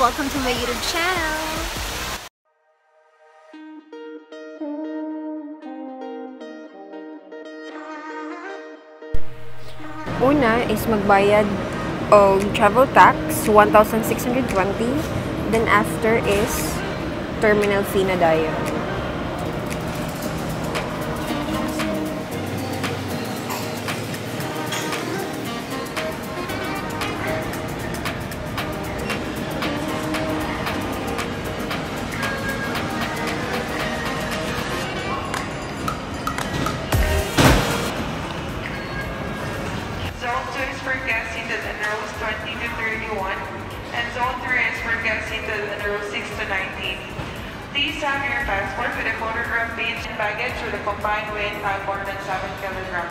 welcome to my YouTube channel! Una is magbayad og travel tax, 1,620. Then after is terminal fee na dayon. Please have your passport with a photograph page and baggage with a combined weight not more than 7 kilograms.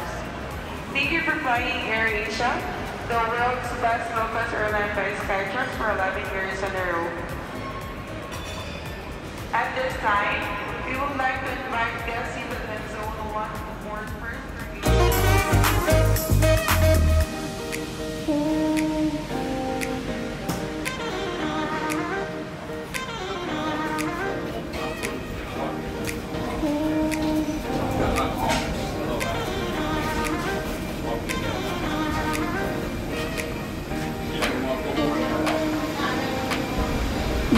Thank you for flying Air Asia, the world's best low-cost airline by Skytrax for 11 years in a row. At this time, we would like to invite guests in Zone 1 to board first.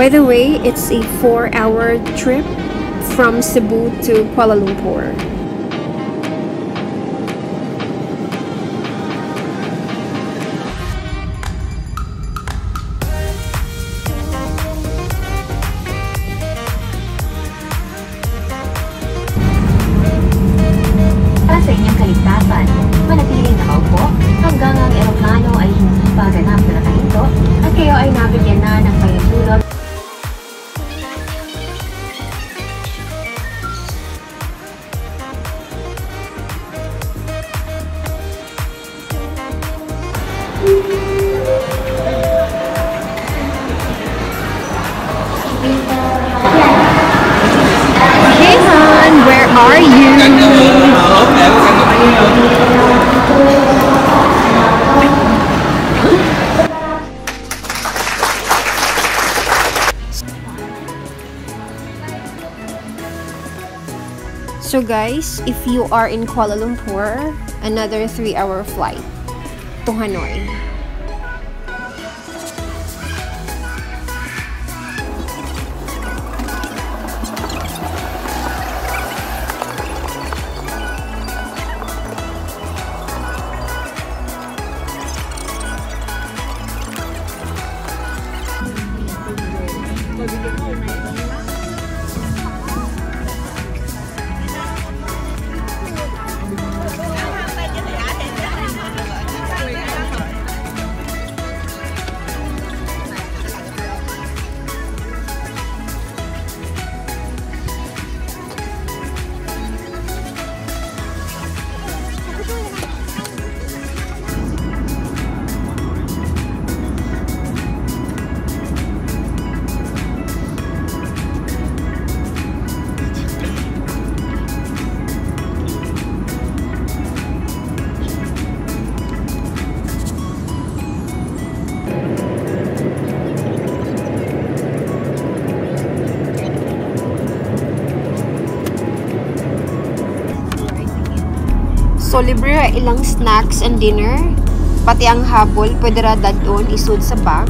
By the way, it's a 4-hour trip from Cebu to Kuala Lumpur. So guys, if you are in Kuala Lumpur, another 3-hour flight to Hanoi. So, libre ilang snacks and dinner. Pati ang habol, pwede ra dadon, isud sa bag.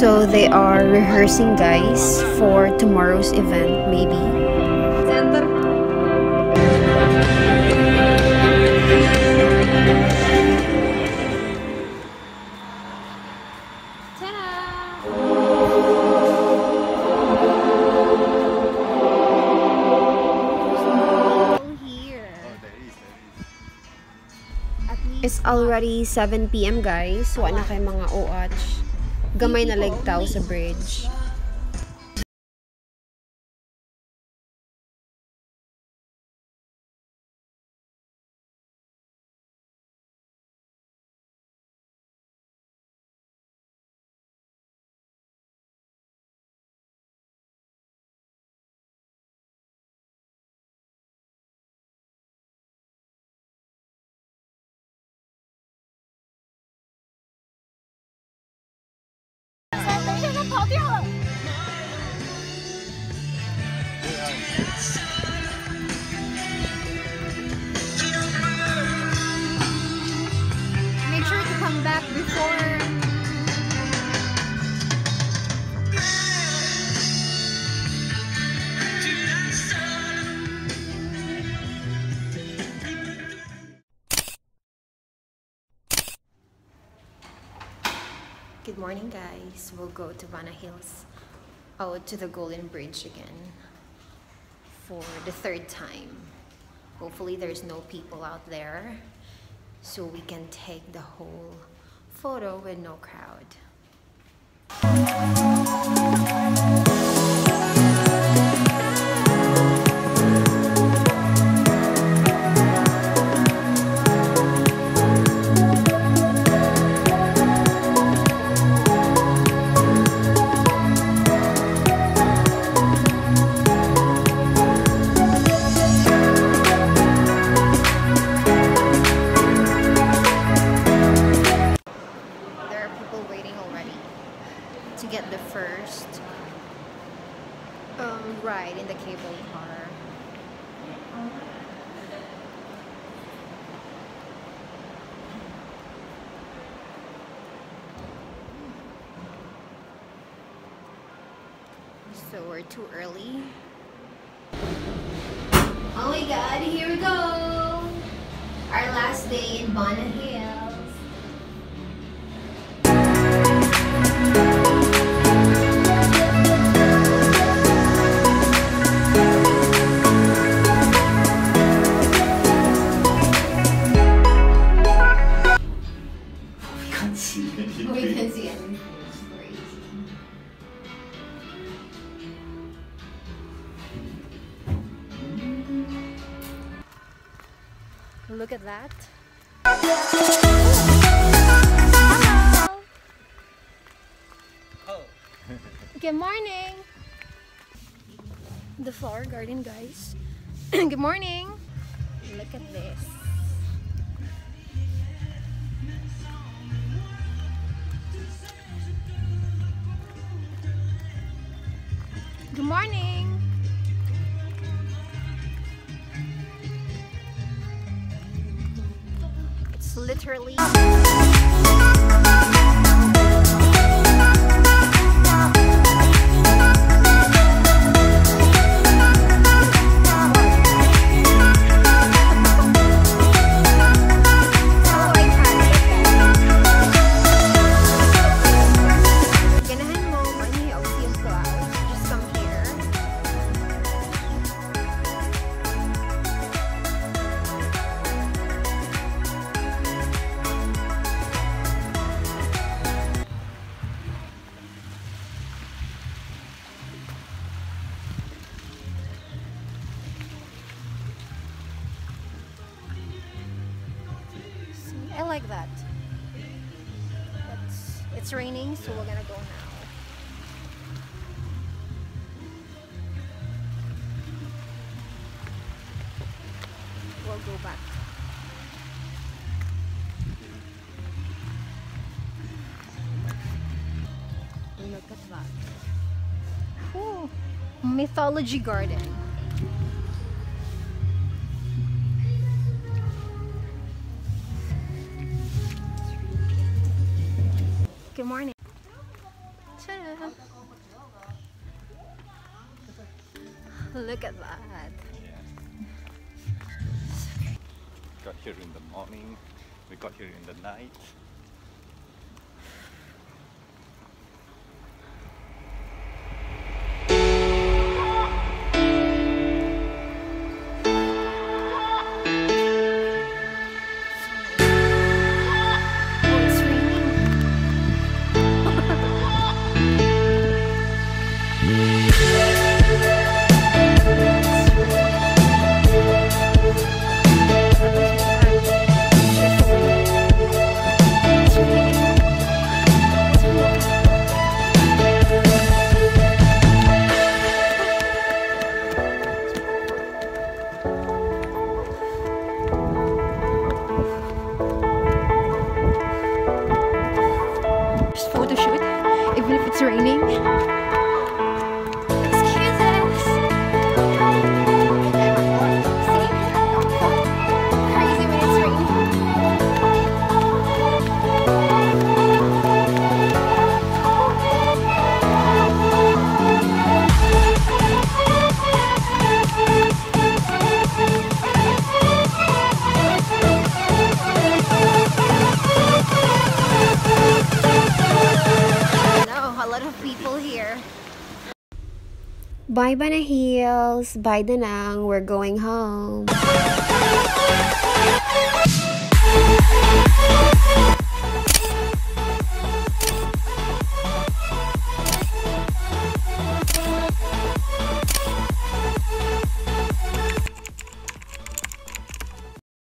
So they are rehearsing guys for tomorrow's event maybe. It's already 7 p.m. guys. Wa na kay mga OH. Gamay na ligtaw sa bridge. Make sure to come back before morning guys. We'll go to Bana Hills out to the Golden Bridge again for the third time. Hopefully there's no people out there so we can take the whole photo with no crowd. So we're too early. Oh my god, here we go! Our last day in Bana Hills. We can't see anything. We can see everything. Look at that. Good morning. The flower garden, guys. Good morning. Look at this. Good morning. Literally like that. It's, it's raining, so we're gonna go now. We'll go back. Look at that. Oh, mythology garden. morning. Look at that. Got here in the morning, we got here in the night. of people here. Bye Bana Hills! Bye Danang! We're going home!